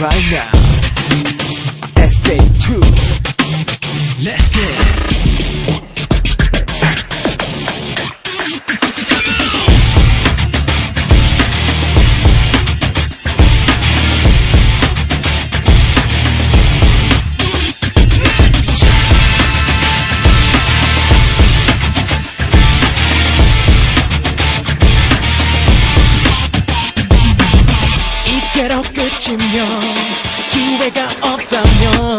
right now. 놓치면 기회가 없다면